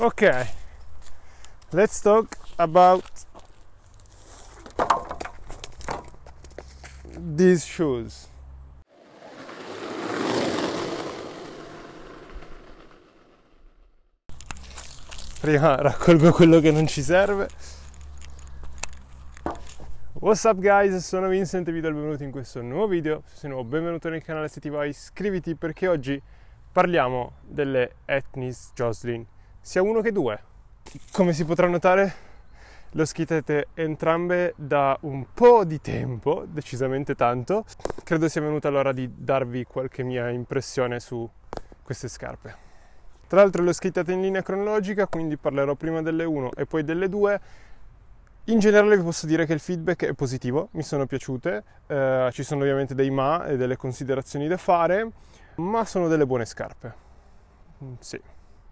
Okay, let's talk about these shoes. Prima raccolgo quello che non ci serve. What's up guys, sono Vincent e vi do il benvenuto in questo nuovo video. Se sei nuovo benvenuto nel canale, se ti va iscriviti perché oggi parliamo delle Ethnis Jocelyn, sia uno che due. Come si potrà notare lo schietete entrambe da un po' di tempo, decisamente tanto. Credo sia venuta l'ora di darvi qualche mia impressione su queste scarpe. Tra l'altro le ho schiettate in linea cronologica, quindi parlerò prima delle 1 e poi delle 2. In generale vi posso dire che il feedback è positivo, mi sono piaciute, eh, ci sono ovviamente dei ma e delle considerazioni da fare, ma sono delle buone scarpe. Mm, sì.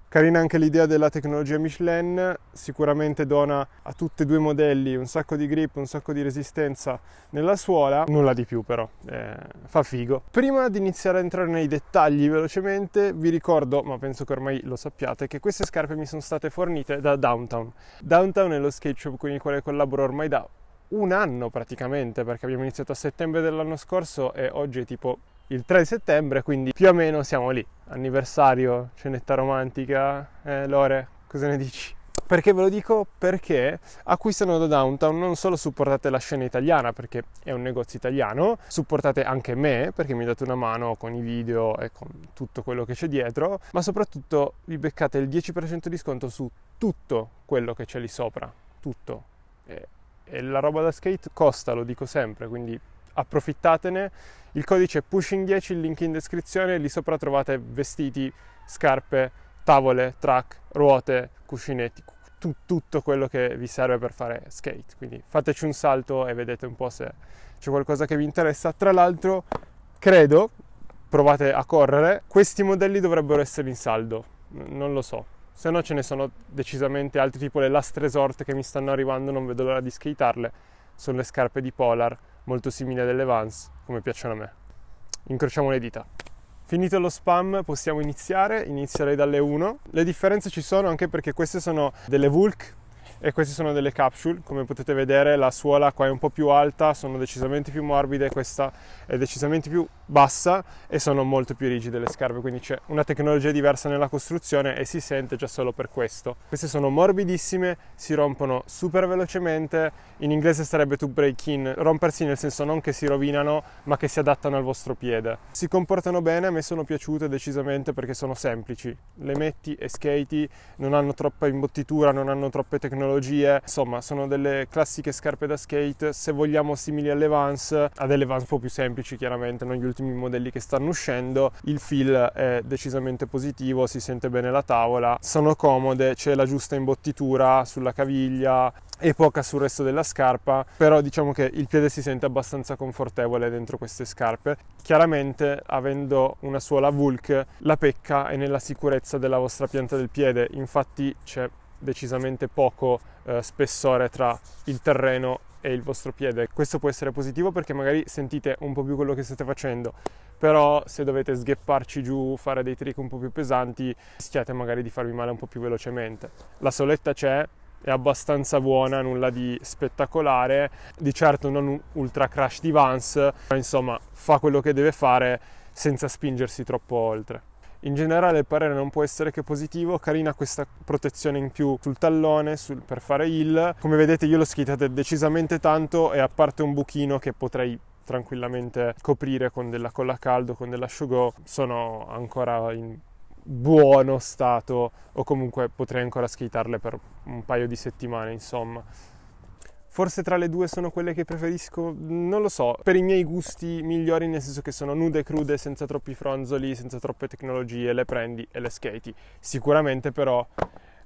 Carina anche l'idea della tecnologia Michelin, sicuramente dona a tutti e due i modelli un sacco di grip, un sacco di resistenza nella suola, nulla di più però, eh, fa figo. Prima di iniziare a entrare nei dettagli velocemente, vi ricordo, ma penso che ormai lo sappiate, che queste scarpe mi sono state fornite da Downtown. Downtown è lo skate shop con il quale collaboro ormai da un anno praticamente, perché abbiamo iniziato a settembre dell'anno scorso e oggi è tipo il 3 settembre, quindi più o meno siamo lì. Anniversario, cenetta romantica. Eh, Lore, cosa ne dici? Perché ve lo dico? Perché acquistano da Downtown non solo supportate la scena italiana perché è un negozio italiano, supportate anche me perché mi date una mano con i video e con tutto quello che c'è dietro, ma soprattutto vi beccate il 10% di sconto su tutto quello che c'è lì sopra, tutto. E, e la roba da skate costa, lo dico sempre, quindi approfittatene. Il codice è Pushing10, il link in descrizione, lì sopra trovate vestiti, scarpe, tavole, track, ruote, cuscinetti, tu, tutto quello che vi serve per fare skate. Quindi fateci un salto e vedete un po' se c'è qualcosa che vi interessa. Tra l'altro, credo, provate a correre, questi modelli dovrebbero essere in saldo, non lo so. Se no ce ne sono decisamente altri, tipo le Last Resort che mi stanno arrivando, non vedo l'ora di skatearle. Sono le scarpe di Polar, molto simili a delle Vans, come piacciono a me. Incrociamo le dita. Finito lo spam possiamo iniziare, inizierei dalle 1. Le differenze ci sono anche perché queste sono delle Vulk e queste sono delle capsule come potete vedere la suola qua è un po' più alta sono decisamente più morbide questa è decisamente più bassa e sono molto più rigide le scarpe quindi c'è una tecnologia diversa nella costruzione e si sente già solo per questo. Queste sono morbidissime si rompono super velocemente in inglese sarebbe to break in rompersi nel senso non che si rovinano ma che si adattano al vostro piede. Si comportano bene a me sono piaciute decisamente perché sono semplici. Le metti e skati non hanno troppa imbottitura non hanno troppe tecnologie tecnologie, insomma sono delle classiche scarpe da skate, se vogliamo simili alle Vans, a delle Vans un po' più semplici chiaramente, non gli ultimi modelli che stanno uscendo, il feel è decisamente positivo, si sente bene la tavola, sono comode, c'è la giusta imbottitura sulla caviglia, e poca sul resto della scarpa, però diciamo che il piede si sente abbastanza confortevole dentro queste scarpe. Chiaramente avendo una suola Vulk, la pecca è nella sicurezza della vostra pianta del piede, infatti c'è decisamente poco eh, spessore tra il terreno e il vostro piede. Questo può essere positivo perché magari sentite un po' più quello che state facendo, però se dovete sghepparci giù, fare dei trick un po' più pesanti, rischiate magari di farvi male un po' più velocemente. La soletta c'è, è abbastanza buona, nulla di spettacolare, di certo non ultra crash di Vans, però insomma fa quello che deve fare senza spingersi troppo oltre. In generale il parere non può essere che positivo, carina questa protezione in più sul tallone sul, per fare il. Come vedete io l'ho schietata decisamente tanto e a parte un buchino che potrei tranquillamente coprire con della colla caldo, con dell'asciugo, sono ancora in buono stato o comunque potrei ancora skatarle per un paio di settimane insomma Forse tra le due sono quelle che preferisco, non lo so, per i miei gusti migliori, nel senso che sono nude e crude, senza troppi fronzoli, senza troppe tecnologie, le prendi e le skati. Sicuramente però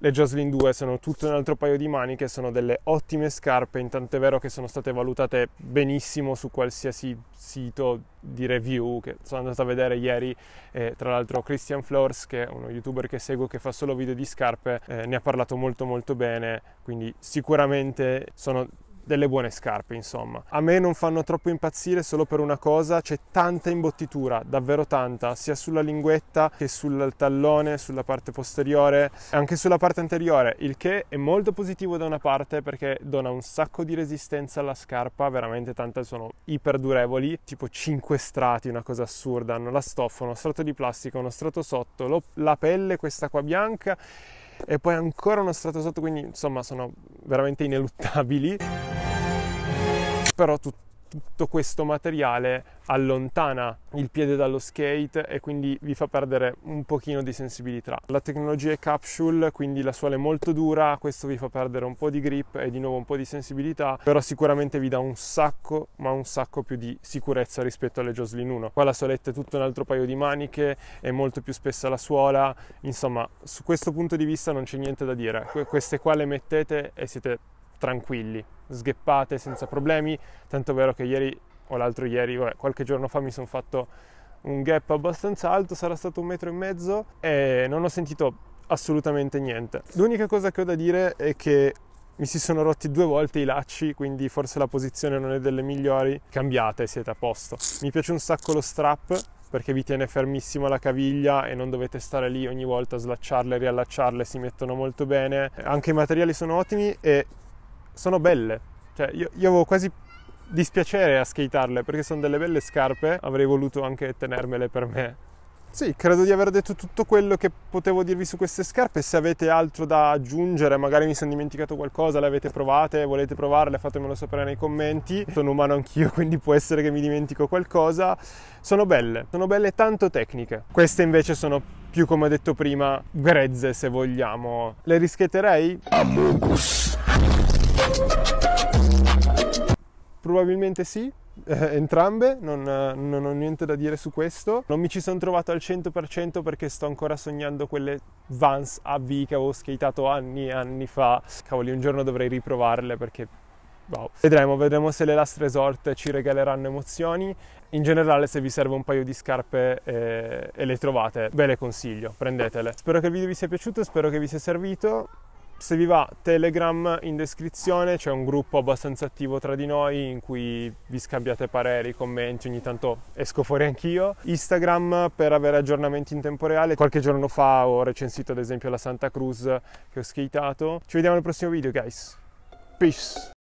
le Jocelyn 2 sono tutto un altro paio di maniche, sono delle ottime scarpe, intanto è vero che sono state valutate benissimo su qualsiasi sito di review che sono andato a vedere ieri. Eh, tra l'altro Christian Flores, che è uno youtuber che seguo che fa solo video di scarpe, eh, ne ha parlato molto molto bene, quindi sicuramente sono delle buone scarpe, insomma. A me non fanno troppo impazzire solo per una cosa, c'è tanta imbottitura, davvero tanta, sia sulla linguetta che sul tallone, sulla parte posteriore, anche sulla parte anteriore, il che è molto positivo da una parte perché dona un sacco di resistenza alla scarpa, veramente tante sono iper durevoli, tipo 5 strati, una cosa assurda, hanno la stoffa, uno strato di plastica, uno strato sotto, lo, la pelle, questa qua bianca e poi ancora uno strato sotto, quindi insomma sono veramente ineluttabili. Però tutto tutto questo materiale allontana il piede dallo skate e quindi vi fa perdere un pochino di sensibilità. La tecnologia è capsule, quindi la suola è molto dura, questo vi fa perdere un po' di grip e di nuovo un po' di sensibilità, però sicuramente vi dà un sacco, ma un sacco più di sicurezza rispetto alle Joslin 1. Qua la soletta è tutto un altro paio di maniche, è molto più spessa la suola, insomma, su questo punto di vista non c'è niente da dire. Queste qua le mettete e siete tranquilli, sgheppate senza problemi, tanto vero che ieri o l'altro ieri, vabbè, qualche giorno fa mi sono fatto un gap abbastanza alto, sarà stato un metro e mezzo e non ho sentito assolutamente niente. L'unica cosa che ho da dire è che mi si sono rotti due volte i lacci, quindi forse la posizione non è delle migliori. Cambiate, siete a posto. Mi piace un sacco lo strap perché vi tiene fermissimo la caviglia e non dovete stare lì ogni volta a slacciarle e riallacciarle, si mettono molto bene. Anche i materiali sono ottimi e sono belle. Cioè, io, io avevo quasi dispiacere a skatearle perché sono delle belle scarpe, avrei voluto anche tenermele per me. Sì, credo di aver detto tutto quello che potevo dirvi su queste scarpe. Se avete altro da aggiungere, magari mi sono dimenticato qualcosa, le avete provate, volete provarle, fatemelo sapere nei commenti. Sono umano anch'io, quindi può essere che mi dimentico qualcosa. Sono belle, sono belle tanto tecniche. Queste invece sono più, come ho detto prima, grezze se vogliamo. Le rischeterei? Amogus. Probabilmente sì, eh, entrambe, non, non, ho niente da dire su questo. Non mi ci sono trovato al 100% perché sto ancora sognando quelle Vans AV che avevo skatato anni e anni fa. Cavoli, un giorno dovrei riprovarle perché wow. Vedremo, vedremo se le Last Resort ci regaleranno emozioni. In generale, se vi serve un paio di scarpe eh, e le trovate, ve le consiglio, prendetele. Spero che il video vi sia piaciuto, spero che vi sia servito se vi va Telegram in descrizione c'è un gruppo abbastanza attivo tra di noi in cui vi scambiate pareri, commenti, ogni tanto esco fuori anch'io. Instagram per avere aggiornamenti in tempo reale. Qualche giorno fa ho recensito ad esempio la Santa Cruz che ho skateato. Ci vediamo al prossimo video guys. Peace!